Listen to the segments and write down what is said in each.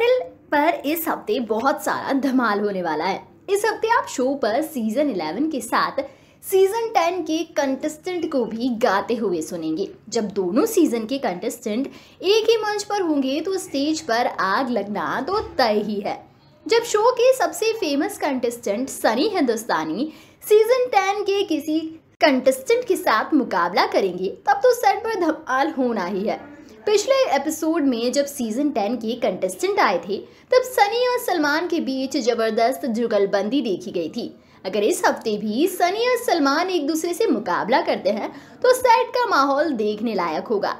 Channel पर इस हफ़्ते बहुत सारा धमाल होने वाला है। इस हफ़्ते आप शो पर सीज़न 11 के साथ सीज़न 10 के कंटेस्टेंट को भी गाते हुए सुनेंगे। जब दोनों सीज़न के कंटेस्टेंट एक ही मंच पर होंगे तो स्टेज पर आग लगना तो तय ही है। जब शो के सबसे famous contestant Sunny Hindustani season 10 के किसी कंटेस्टेंट के साथ मुकाबला करेंगे, तब तो सेट पर धमाल होना ही है। पिछले एपिसोड में जब सीज़न टेन के कंटेस्टेंट आए थे, तब सनी और सलमान के बीच ज़बरदस्त जुगलबंदी देखी गई थी। अगर इस हफ़्ते भी सनी और सलमान एक दूसरे से मुकाबला करते हैं तो सेट का माहौल देखने लायक होगा।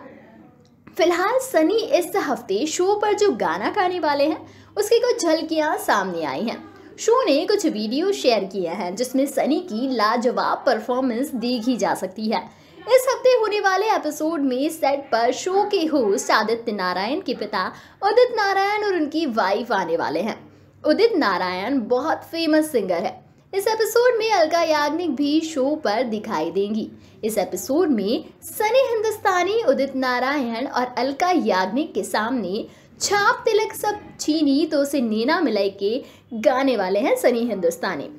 फ़िलहाल सनी इस हफ़्ते शो पर जो गाना गाने वाले हैं, उसकी कुछ झलकियाँ सामने आई हैं। शो ने कुछ वीडियो शेयर किए हैं, जिसमें सनी की लाजवाब परफॉर्मेंस देखी जा सकती है। इस हफ़्ते होने वाले एपिसोड में सेट पर शो के होस्ट आदित्य नारायण के पिता उदित नारायण और उनकी वाइफ आने वाले हैं। उदित नारायण बहुत फ़ेमस सिंगर है। इस एपिसोड में अलका याग्निक भी शो पर दिखाई देंगी। इस एपिसोड में सनी हिंदुस्तानी उदित नारायण और अलका याग्निक के सामने छाप तिलक सब छीनी तो से नेना मिलाई के गाने वाले हैं सनी हिंदुस्तानी।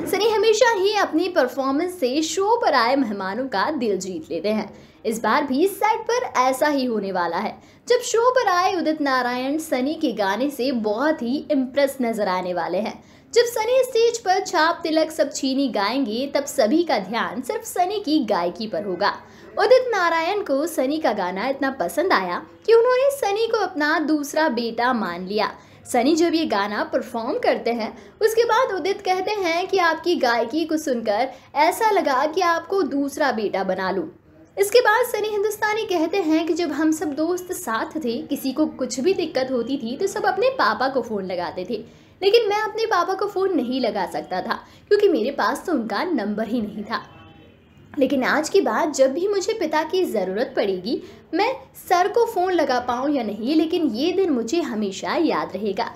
सनी हमेशा ही अपनी परफॉर्मेंस से शो पर आए मेहमानों का दिल जीत लेते हैं। इस बार भी सेट पर ऐसा ही होने वाला है। जब शो पर आए उदित नारायण, सनी के गाने से बहुत ही इम्प्रेस नज़र आने वाले हैं। जब सनी स्टेज पर छाप तिलक सब छीनी गाएँगे, तब सभी का ध्यान सिर्फ़ सनी की गायकी पर होगा। उदित नारायण को सनी का गाना इतना पसंद आया कि उन्होंने सनी को अपना दूसरा बेटा मान लिया। सनी जब ये गाना परफॉर्म करते हैं, उसके बाद उदित कहते हैं कि आपकी गायकी को सुनकर ऐसा लगा कि आपको दूसरा बेटा बना लूँ। इसके बाद सनी हिंदुस्तानी कहते हैं कि जब हम सब दोस्त साथ थे, किसी को कुछ भी दिक्कत होती थी तो सब अपने पापा को फ़ोन लगाते थे। लेकिन मैं अपने पापा को फ़ोन नहीं लगा सकता था, क्योंकि मेरे पास तो उनका नंबर ही नहीं था। लेकिन आज की बात जब भी मुझे पिता की ज़रूरत पड़ेगी, मैं सर को फ़ोन लगा पाऊँ या नहीं, लेकिन ये दिन मुझे हमेशा याद रहेगा।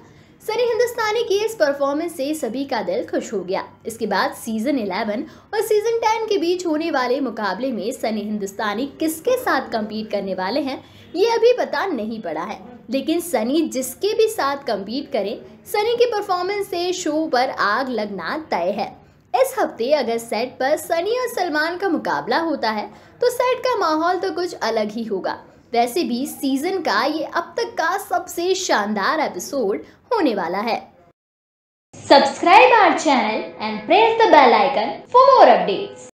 सनी हिंदुस्तानी की इस परफॉर्मेंस से सभी का दिल खुश हो गया। इसके बाद सीज़न 11 और सीज़न 10 के बीच होने वाले मुकाबले में सनी हिंदुस्तानी किसके साथ कम्पीट करने वाले हैं, ये अभी पता नहीं पड़ा है। लेकिन सनी जिसके भी साथ कम्पीट करें, सनी की परफॉर्मेंस से शो पर आग लगना तय है। इस हफ़्ते अगर सेट पर सनी और सलमान का मुकाबला होता है तो सेट का माहौल तो कुछ अलग ही होगा वैसे भी सीज़न का ये अब तक का सबसे शानदार एपिसोड होने वाला है subscribe our channel and press the bell icon for more updates.